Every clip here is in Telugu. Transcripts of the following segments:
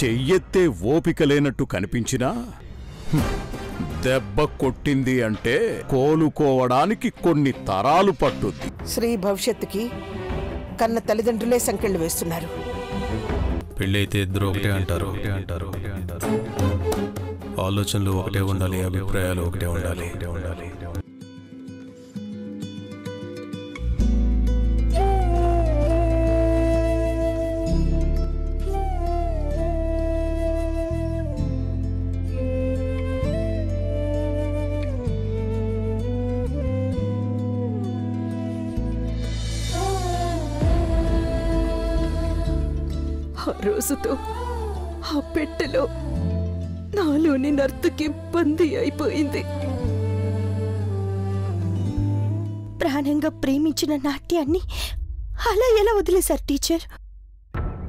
చెయ్యెత్తే ఓపిక లేనట్టు కనిపించినా? దెబ్బ కొట్టింది అంటే కోలుకోవడానికి కొన్ని తరాలు పట్టుద్ది. శ్రీ భవిష్యత్తుకి కన్న తల్లిదండ్రులే సంకెళ్ళు వేస్తున్నారు. పెళ్ళైతే ఇద్దరు ఒకటే అంటారు. ఒకటే అంటారు ఒకటే అంటారు ఆలోచనలు ఒకటే ఉండాలి అభిప్రాయాలు ఒకటే ఉండాలి ఒకటే ఉండాలి. ఆ రోజుతో ఆ పెట్టెలో నాలోని నర్తకి బందీ అయిపోయింది. ప్రాణంగా ప్రేమించిన నాట్యాన్ని అలా ఎలా వదిలేశారు టీచర్?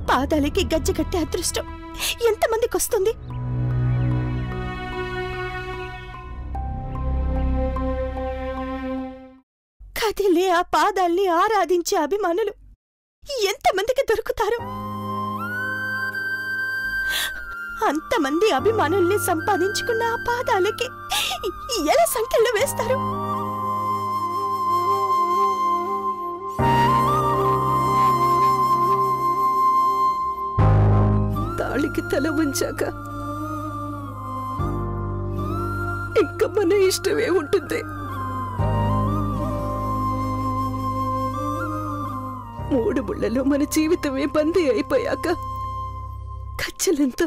పాదాలకి గజ్జగట్టే అదృష్టం ఎంతమందికి వస్తుంది? కదిలే ఆ పాదాల్ని ఆరాధించే అభిమానులు ఎంతమందికి దొరుకుతారు? అంతమంది అభిమానుల్ని సంపాదించుకున్న ఆ పాదాలకి ఎలా సంఖ్యలు వేస్తారు? తాళికి తల ఉంచాక ఇంకా మన ఇష్టమే ఉంటుంది. మూడు ముళ్ళలో మన జీవితమే బందీ అయిపోయాక ఎంత?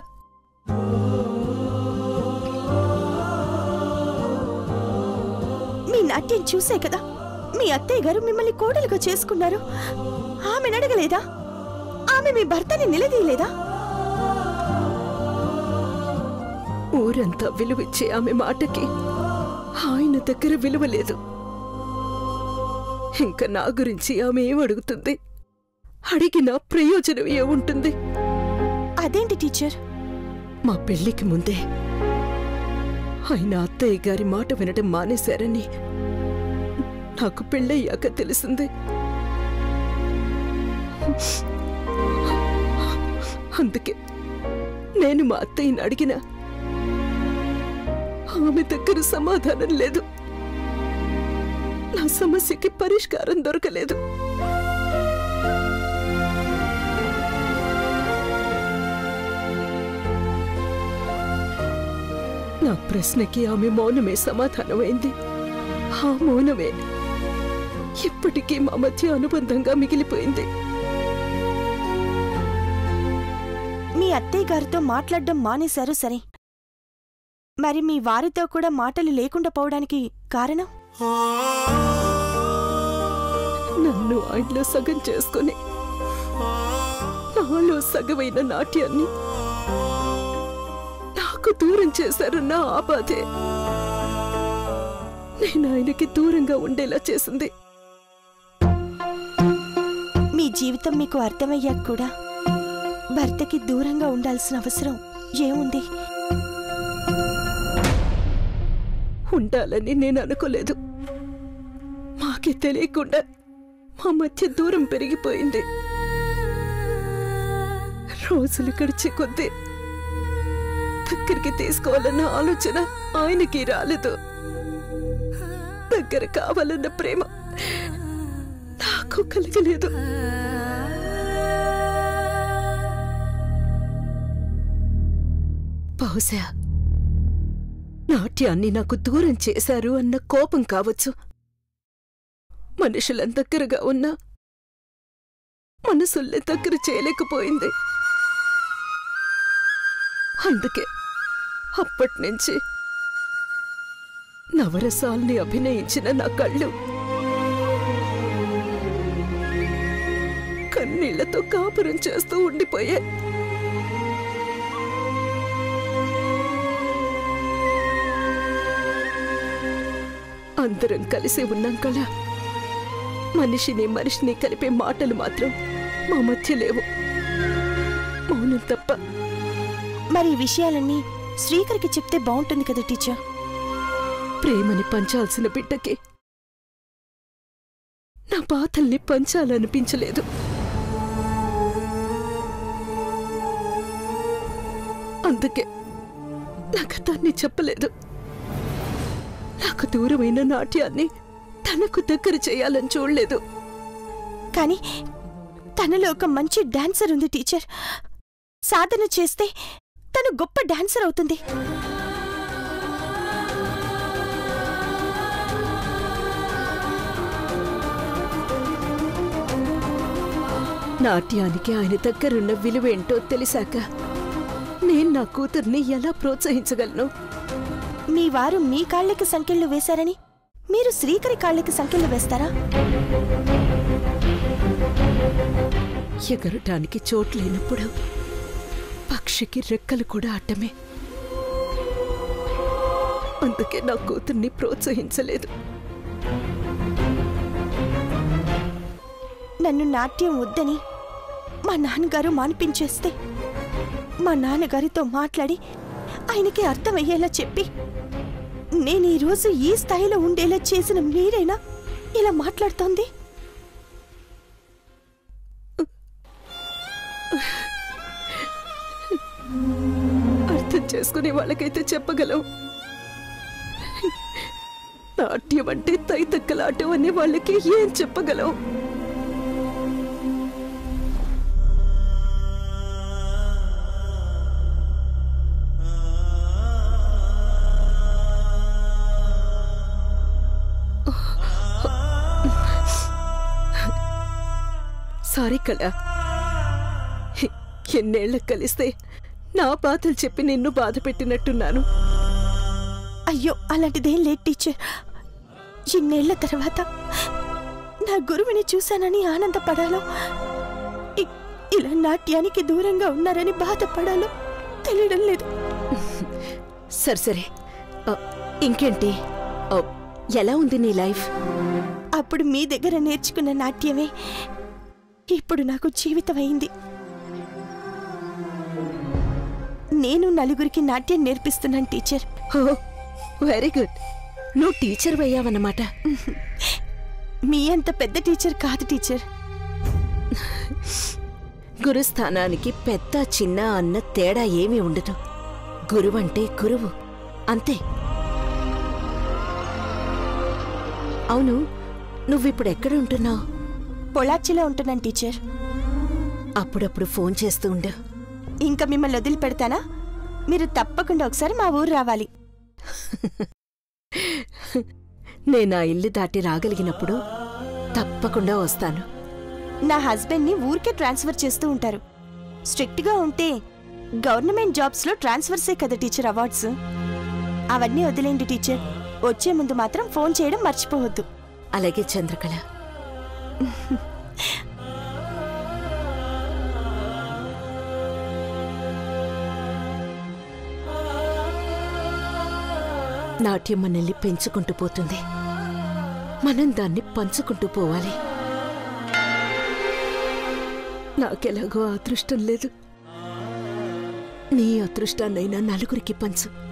మీ నాట్యం చూసే కదా? మీ అత్తయ్య గారు మిమ్మల్ని కోడలుగా చేసుకున్నారు. ఆమెను అడగలేదా? ఆమె మీ భర్తని నిలదీయలేదా? ఊరంతా విలువిచ్చే ఆమె మాటకి ఆయన దగ్గర విలువ లేదు. ఇంకా నా గురించి ఆమె ఏమడుగుతుంది అడుగుతుంది? అడిగిన ప్రయోజనం ఏముంటుంది? అదేంటి టీచర్? మా పెళ్ళికి ముందే ఆయన అత్తయ్య గారి మాట వినడం మానేశారని నాకు పెళ్ళయ్యాక తెలిసింది. అందుకే నేను మా అత్తయ్యని అడిగిన ఆమె దగ్గర సమాధానం లేదు. నా సమస్యకి పరిష్కారం దొరకలేదు. నా ప్రశ్నకి ఆమె మౌనమే సమాధానమైంది. ఆ మౌనమే ఇప్పటికీ మా మధ్య అనుబంధంగా మిగిలిపోయింది. మీ అత్తయ్య గారితో మాట్లాడడం మానేశారు సరే. మరి మీ వారితో కూడా మాటలు లేకుండా పోవడానికి కారణం? నన్ను ఆయనలో సగం చేసుకుని నాలో సగమైన నాట్యాన్ని నాకు దూరం చేశారన్న ఆ బాధే. నేను ఆయనకి దూరంగా ఉండేలా చేసింది. మీ జీవితం మీకు అర్థమయ్యాక కూడా భర్తకి దూరంగా ఉండాల్సిన అవసరం ఏముంది? ఉండాలని నేను అనుకోలేదు. మాకే తెలియకుండా మా మధ్య దూరం పెరిగిపోయింది. రోజులు గడిచే కొద్దీ దగ్గరికి తీసుకోవాలన్న ఆలోచన ఆయనకి రాలేదు. దగ్గర కావాలన్న ప్రేమ నాకు కలగలేదు. బహుశా నాట్యాన్ని నాకు దూరం చేశారు అన్న కోపం కావచ్చు. మనుషుల దగ్గరగా ఉన్నా మనసుల్ని దగ్గర చేయలేకపోయింది. అందుకే అప్పటినుంచి నవరసాల్ని అభినయించిన నా కళ్ళు కన్నీళ్ళతో కాపురం చేస్తూ ఉండిపోయాయి. అందరం కలిసి ఉన్నాం కదా. మనిషిని మనిషిని కలిపే మాటలు మాత్రం మా మధ్య లేవు. మౌనం తప్ప మరి విషయాలన్నీ శ్రీకర్కి చెప్తే బాగుంటుంది కదా టీచర్? ప్రేమని పంచాల్సిన బిడ్డకి నా బాధల్ని పంచాలనిపించలేదు. అందుకే నాకు దాన్ని చెప్పలేదు. నాకు దూరమైన నాట్యాన్ని తనకు దగ్గర చేయాలని చూడలేదు. కానీ తనలో ఒక మంచి డాన్సర్ ఉంది టీచర్. సాధన చేస్తే తను గొప్ప డాన్సర్ అవుతుంది. నాట్యానికి ఆయన దగ్గరున్న విలువేంటో తెలిసాక నేను నా కూతుర్ని ఎలా ప్రోత్సహించగలను? మీ వారు మీ కాళ్ళకి సంఖ్యలు వేశారని? మీరు శ్రీకరి కాళ్ళకి సంఖ్యలు వేస్తారా? ఎగరటానికి చోటు లేనప్పుడు పక్షికి రెక్కలు కూడా అడ్డమే. అందుకే నా కూతుర్ని ప్రోత్సహించలేదు. నన్ను నాట్యం వద్దని మా నాన్నగారు మానిపించేస్తే మా నాన్నగారితో మాట్లాడి ఆయనకి అర్థమయ్యేలా చెప్పి నేను ఈరోజు ఈ స్థాయిలో ఉండేలా చేసిన మీరేనా ఇలా మాట్లాడుతోంది? చేసుకునే వాళ్ళకైతే చెప్పగలం నాట్యం అంటే తైతక్కలాటం అనే వాళ్ళకి ఏం చెప్పగలం సారీ కళ ఎన్నేళ్ళకు కలిస్తే నా బాధలు చెప్పి నిన్ను బాధ పెట్టినట్టున్నాను. అయ్యో అలాంటిదేం లేదు టీచర్. ఇన్నేళ్ళ తర్వాత నా గురువుని చూశానని ఆనందపడాలో ఇలా నాట్యానికి దూరంగా ఉన్నారని బాధపడాలో తెలియడం లేదు. సరే సరే. ఇంకేంటి? ఎలా ఉంది నీ లైఫ్? అప్పుడు మీ దగ్గర నేర్చుకున్న నాట్యమే ఇప్పుడు నాకు జీవితమైంది నేను నలుగురికి నాట్యం నేర్పిస్తున్నాను టీచర్. Oh very good. నువ్వు టీచర్ అయ్యావన్నమాట. మీ అంత పెద్ద టీచర్ కాదు టీచర్. గురుస్థానానికి పెద్ద చిన్న అన్న తేడా ఏమీ ఉండదు. గురువంటే గురువు. అంతే. అవును నువ్విప్పుడు ఎక్కడ ఉంటున్నావు? పొలాచిలో ఉంటున్నాను టీచర్. అప్పుడప్పుడు ఫోన్ చేస్తూ ఉండు. ఇంకా మిమ్మల్ని వదిలిపెడతానా? మీరు తప్పకుండా ఒకసారి మా ఊరు రావాలి. నేను ఆ ఇల్లు దాటి రాగలిగినప్పుడు తప్పకుండా వస్తాను. నా హస్బెండ్ని ఊరికే ట్రాన్స్ఫర్ చేస్తూ ఉంటారు. స్ట్రిక్ట్గా ఉంటే గవర్నమెంట్ జాబ్స్లో ట్రాన్స్ఫర్సే కదా టీచర్ అవార్డ్స్. అవన్నీ వదిలేండి టీచర్. వచ్చే ముందు మాత్రం ఫోన్ చేయడం మర్చిపోవద్దు. అలాగే చంద్రకళ. నాట్యం మనల్ని పెంచుకుంటూ పోతుంది. మనం దాన్ని పంచుకుంటూ పోవాలి. నాకెలాగో అదృష్టం లేదు. నీ అదృష్టాన్నైనా నలుగురికి పంచు.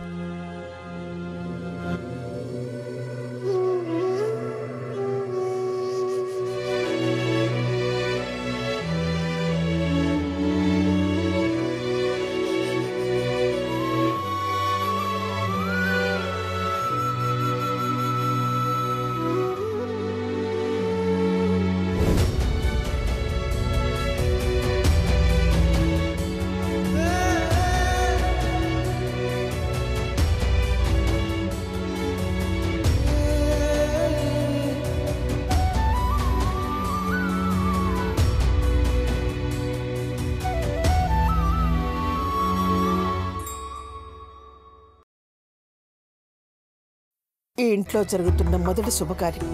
ఈ ఇంట్లో జరుగుతున్న మొదటి శుభకార్యం.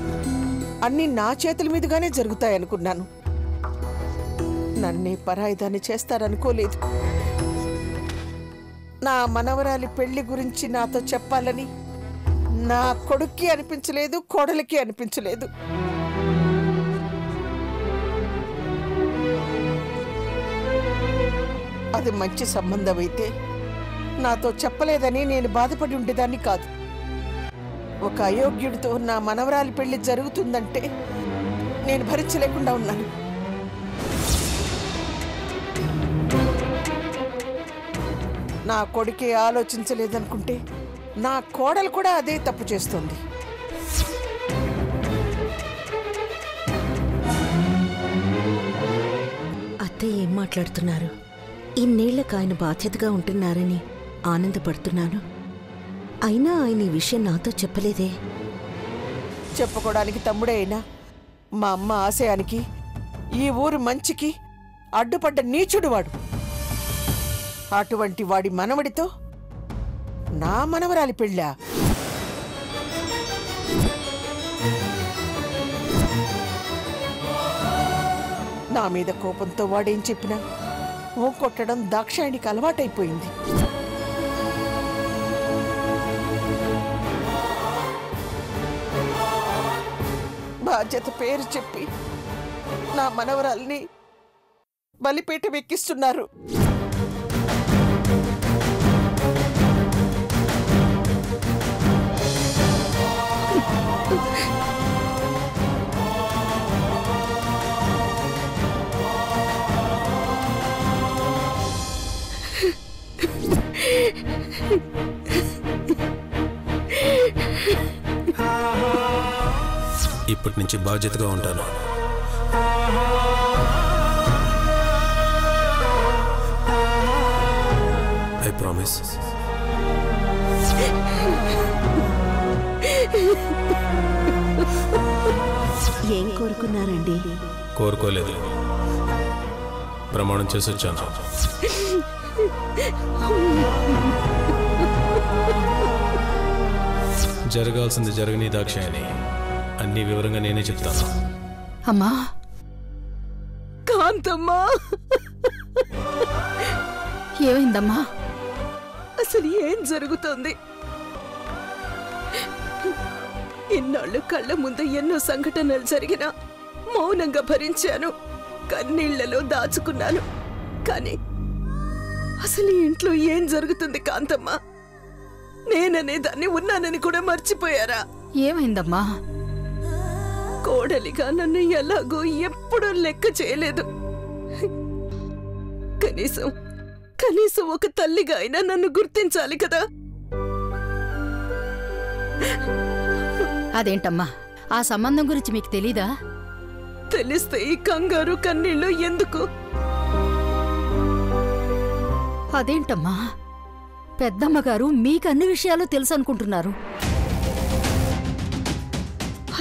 అన్నీ నా చేతుల మీదుగానే జరుగుతాయనుకున్నాను. నన్నే పరాయిదాన్ని చేస్తారనుకోలేదు. నా మనవరాలి పెళ్ళి గురించి నాతో చెప్పాలని నా కొడుక్కి అనిపించలేదు కోడలికి అనిపించలేదు. అది మంచి సంబంధం అయితే నాతో చెప్పలేదని నేను బాధపడి ఉండేదాన్ని కాదు. ఒక అయోగ్యుడితో నా మనవరాలి పెళ్ళి జరుగుతుందంటే నేను భరించలేకుండా ఉన్నాను. నా కొడుకే ఆలోచించలేదనుకుంటే నా కోడలు కూడా అదే తప్పు చేస్తుంది. అత్తయ్య ఏం మాట్లాడుతున్నారు? ఇన్నేళ్ళకు ఆయన బాధ్యతగా ఉంటున్నారని ఆనందపడుతున్నాను. అయినా ఆయన ఈ విషయం నాతో చెప్పలేదే. చెప్పుకోవడానికి తమ్ముడే అయినా మా అమ్మ ఆశయానికి ఈ ఊరు మంచికి అడ్డుపడ్డ నీచుడు వాడు. అటువంటి వాడి మనవడితో నా మనవరాలి పెళ్ళా? నా మీద కోపంతో వాడేం చెప్పినా ఓ కొట్టడం దాక్షాయణికి అలవాటైపోయింది. బాధ్యత పేరు చెప్పి నా మనవరాల్ని బలిపీట వెక్కిస్తున్నారు ఇప్పటి నుంచి బాధ్యతగా ఉంటాను. ఐ ప్రామిస్ ఏం కోరుకున్నారండి? కోరుకోలేదు. ప్రమాణం చేసి వచ్చాను. జరగాల్సింది జరగని దాక్షాయని అన్ని వివరంగా నేనే చెప్తాను. అమ్మా. కాంతమ్మా. ఏమైందమ్మా? అసలు ఏం జరుగుతోంది? ఇన్నాళ్ళు కళ్ళ ముందు ఎన్నో సంఘటనలు జరిగినా మౌనంగా భరించాను. కన్నీళ్ళలో దాచుకున్నాను. కానీ అసలు ఇంట్లో ఏం జరుగుతుంది కాంతమ్మ? నేననే దాన్ని ఉన్నానని కూడా మర్చిపోయారా? ఏమైందమ్మా? కోడలిగా నన్ను ఎలాగో ఎప్పుడూ లెక్క చేయలేదు. కనీసం కనీసం ఒక తల్లిగా అయినా నన్ను గుర్తించాలి కదా. అదేంటమ్మా? ఆ సంబంధం గురించి మీకు తెలీదా? తెలిస్తే ఈ కంగారు కన్నీళ్ళు ఎందుకు? అదేంటమ్మా? పెద్దమ్మ గారు మీకు అన్ని విషయాలు తెలుసు అనుకుంటున్నారు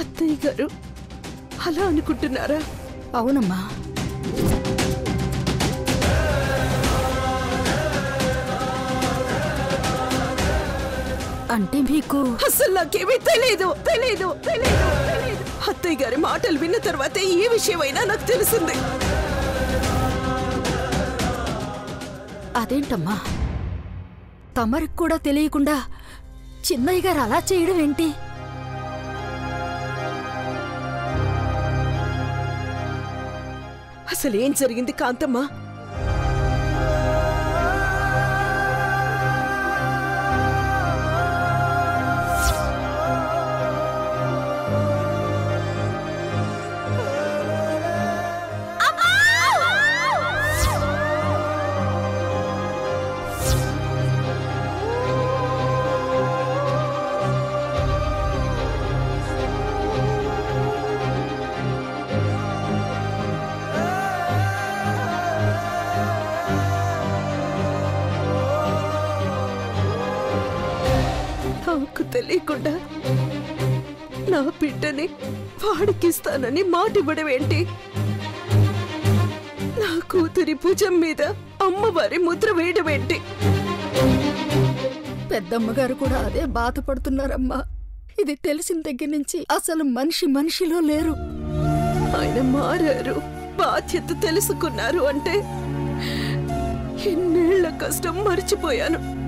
అత్తయ్య గారు అలా అనుకుంటున్నారా? అవునమ్మా. అంటే మీకు అసలు నాకేమీ తెలియదు తెలియదు తెలియదు అత్తయ్య గారి మాటలు విన్న తర్వాతే ఈ విషయమైనా నాకు తెలిసింది. అదేంటమ్మా? తమరికి కూడా తెలియకుండా చిన్నయ్య గారు అలా చేయడం ఏంటి? అసలేం జరిగింది కాంతమ్మ? తెలియకుండా నా బిడ్డని వాడికిస్తానని మాటివ్వడం ఏంటి? నా కూతురి భుజం మీద అమ్మవారి ముద్ర వేయడం ఏంటి? పెద్దమ్మ గారు కూడా అదే బాధపడుతున్నారమ్మా. ఇది తెలిసిన దగ్గర నుంచి అసలు మనిషి మనిషిలో లేరు. ఆయన మారారు. బాధ్యత తెలుసుకున్నారు అంటే ఎన్నేళ్ళ కష్టం మర్చిపోయాను.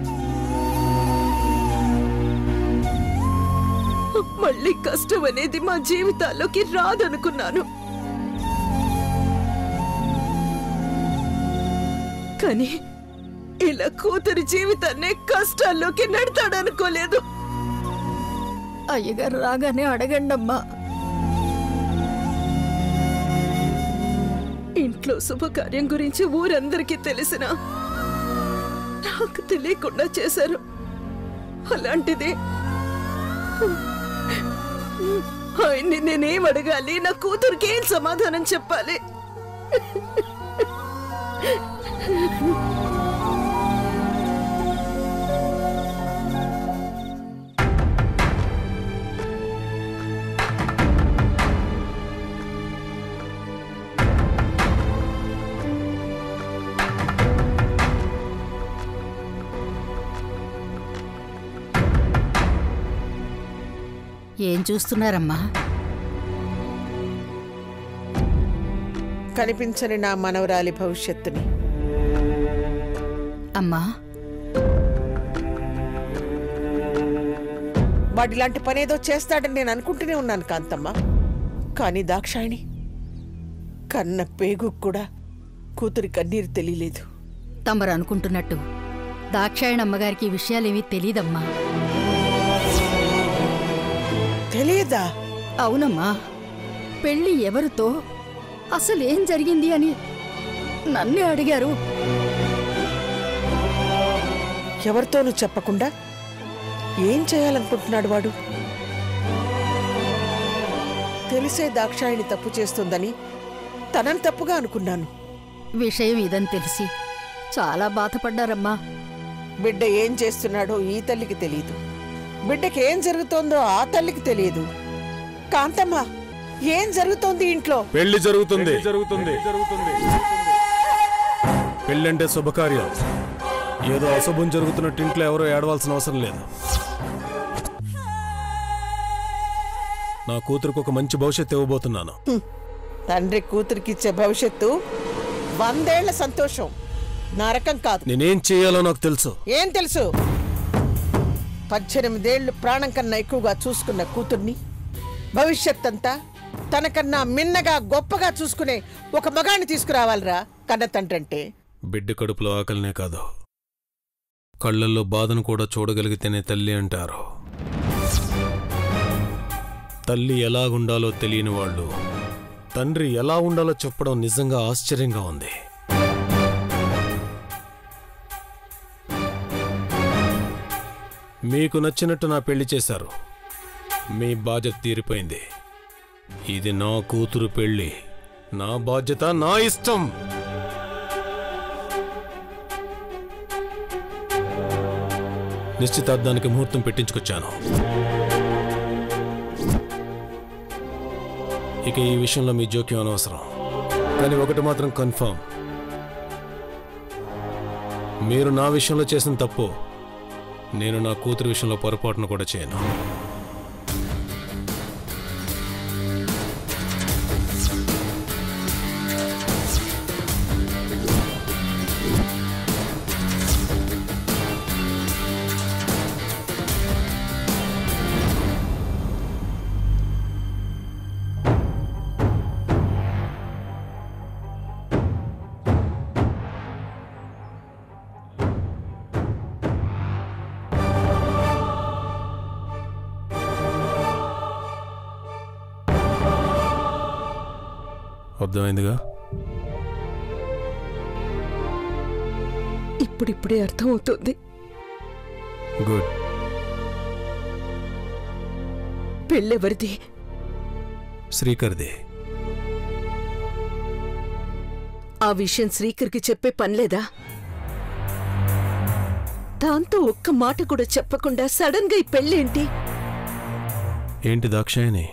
మళ్ళీ కష్టం అనేది మా జీవితాల్లోకి రాదనుకున్నాను. కానీ ఇలా కూతురి జీవితాన్ని కష్టాల్లోకి నెడతాడనుకోలేదు. అయ్యగారు రాగానే అడగండమ్మా. ఇంట్లో శుభకార్యం గురించి ఊరందరికీ తెలిసిన నాకు తెలియకుండా చేశారు. అలాంటిది. ఆయన్ని నేనేం అడగాలి? నా కూతురికి ఏం సమాధానం చెప్పాలి? ఏం చూస్తున్నారమ్మా? కనిపించని నా మనవరాలి భవిష్యత్తుని. అమ్మా? వాడిలాంటి పనేదో చేస్తాడని నేను అనుకుంటూనే ఉన్నాను కాంతమ్మ. కానీ దాక్షాయిణి కన్న పేగు కూడా కూతురి కన్నీరు తెలియలేదు. తమరు అనుకుంటున్నట్టు దాక్షాయణ అమ్మగారికి ఈ విషయాలేమీ తెలీదమ్మా. తెలియదా అవునమ్మా. పెళ్ళి ఎవరితో? అసలు ఏం జరిగింది అని నన్నే అడిగారు. ఎవరితోనూ చెప్పకుండా ఏం చేయాలనుకుంటున్నాడు వాడు? తెలిసే దాక్షాయిని తప్పు చేస్తుందని తనని తప్పుగా అనుకున్నాను. విషయం ఇదని తెలిసి చాలా బాధపడ్డారమ్మా. బిడ్డ ఏం చేస్తున్నాడో ఈ తల్లికి తెలియదు బిడ్డకి ఏం జరుగుతోందో ఆ తల్లికి తెలియదు. కాంతమ్మ ఏం జరుగుతోంది ఇంట్లో? పెళ్ళి జరుగుతుంది. జరుగుతుంది. పెళ్ళంటే శుభకార్యం ఏదో అశుభం జరుగుతున్నట్టు ఇంట్లో ఎవరో ఏడవాల్సిన అవసరం లేదు. నా కూతురుకు ఒక మంచి భవిష్యత్తు ఇవ్వబోతున్నాను. తండ్రి కూతురికిచ్చే భవిష్యత్తు వందేళ్ళ సంతోషం. నా రకం కాదు. నేనేం చేయాలో నాకు తెలుసు. ఏం తెలుసు? పద్దెనిమిదేళ్ళు ప్రాణం కన్నా ఎక్కువగా చూసుకున్న కూతుర్ని భవిష్యత్తంతా తనకన్నా మిన్నగా గొప్పగా చూసుకునే ఒక మగాన్ని తీసుకురావాలిరా కన్న బిడ్డ కడుపులో ఆకలినే కాదు. కళ్ళల్లో బాధను కూడా చూడగలిగితేనే తల్లి అంటారు. తల్లి ఎలాగుండాలో తెలియని వాళ్ళు తండ్రి ఎలా ఉండాలో చెప్పడం నిజంగా ఆశ్చర్యంగా ఉంది. మీకు నచ్చినట్టు నా పెళ్ళి చేశారు. మీ బాధ్యత తీరిపోయింది. ఇది నా కూతురు పెళ్ళి. నా బాధ్యత నా ఇష్టం. నిశ్చితార్థానికి ముహూర్తం పెట్టించుకొచ్చాను. ఇక ఈ విషయంలో మీ జోక్యం అనవసరం. కానీ ఒకటి మాత్రం కన్ఫర్మ్ మీరు నా విషయంలో చేసిన తప్పు నేను నా కూతురు విషయంలో పొరపాటును కూడా చేయను. అర్థమైందిగా? ఇప్పుడిప్పుడే అర్థమవుతుంది. గుడ్. పెళ్ళెవరిది? శ్రీకర్ది. ఆ విషయం శ్రీకర్కి చెప్పే పనిలేదా? దాంతో ఒక్క మాట కూడా చెప్పకుండా సడన్గా ఈ పెళ్ళేంటి? ఏంటి దాక్షాయని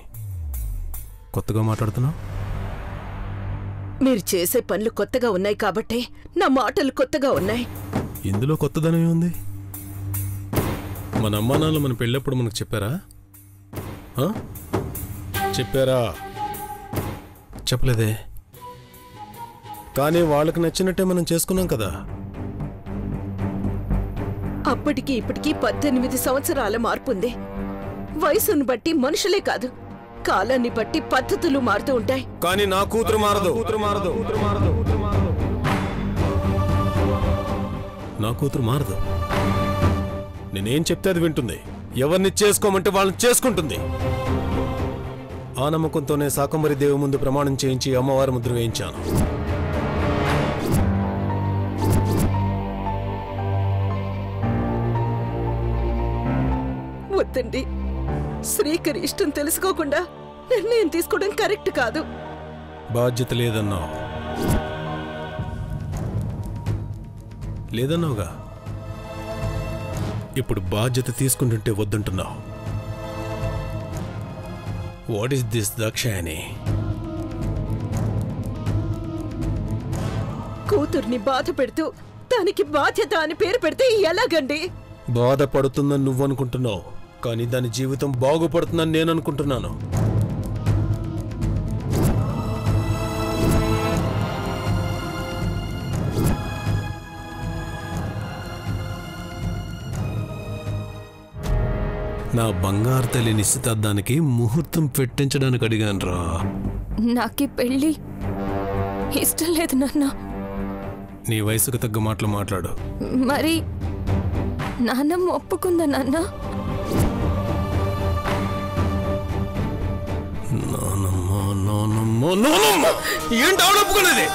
కొత్తగా మాట్లాడుతున్నావు? మీరు చేసే పనులు కొత్తగా ఉన్నాయి కాబట్టి నా మాటలు కొత్తగా ఉన్నాయి. ఇందులో కొత్తదనం ఏముంది? మన అమ్మా నాన్నలు మన పెళ్ళప్పుడు మనకు చెప్పారా? చెప్పారా? చెప్పలేదే. కానీ వాళ్ళకి నచ్చినట్టే మనం చేసుకున్నాం కదా. అప్పటికి ఇప్పటికి పద్దెనిమిది సంవత్సరాల మార్పుంది వయసును బట్టి మనుషులే కాదు. కాలాన్ని బట్టి పద్ధతులు మారుతూ ఉంటాయి. కానీ నా కూతురు మారదు. నా కూతురు మారదు. నేనేం చెప్తే అది వింటుంది. ఎవరిని చేసుకోమంటే వాళ్ళని చేసుకుంటుంది. ఆ నమ్మకంతోనే సాకంబరి దేవి ముందు ప్రమాణం చేయించి అమ్మవారి ముద్ర వేయించాను. వద్దండి. శ్రీకర్ ఇష్టం తెలుసుకోకుండా నిర్ణయం తీసుకోవడం కరెక్ట్ కాదు. బాధ్యత లేదన్నావు. లేదన్నావుగా? ఇప్పుడు బాధ్యత తీసుకుంటుంటే వద్దంటున్నావు. వాట్ ఈస్ దిస్ దక్షాయని కూతుర్ని బాధ పెడుతూ దానికి బాధ్యత అని పేరు పెడితే ఎలాగండి? బాధపడుతుందని నువ్వు అనుకుంటున్నావు కానీ దాని జీవితం బాగుపడుతుందని నేను అనుకుంటున్నాను. నా బంగారు తల్లి నిశ్చితార్థానికి ముహూర్తం పెట్టించడానికి అడిగాను రా నాకీ పెళ్ళి. ఇష్టం లేదు నాన్న. నీ వయసుకు తగ్గ మాటలు మాట్లాడు. మరి నాన్నమ్మ ఒప్పుకుందా నాన్న? నానమ్మ నానమ్మ ఏంటి ఆవిడ ఒప్పుకునేది